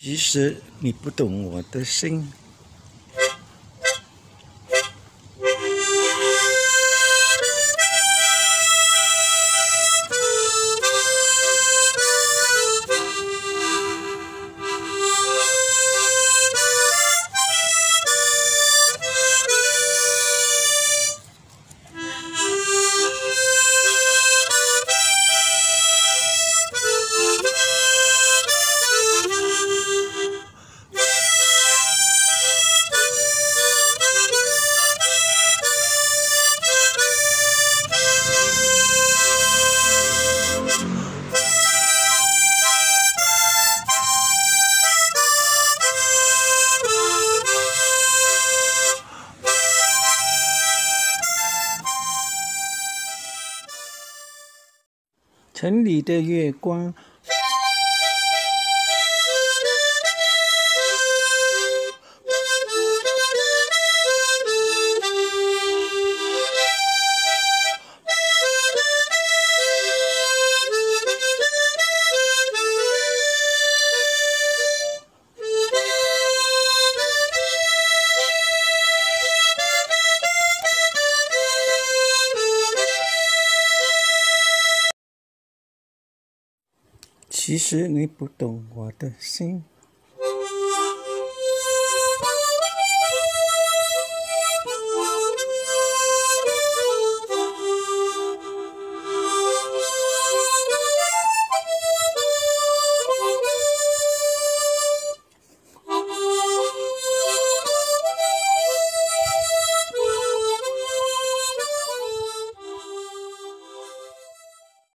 其实你不懂我的心。城里的月光。其实你不懂我的心。